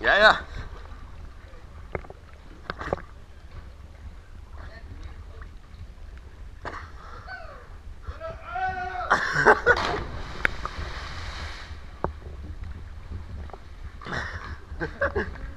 vậy đó Ha ha ha.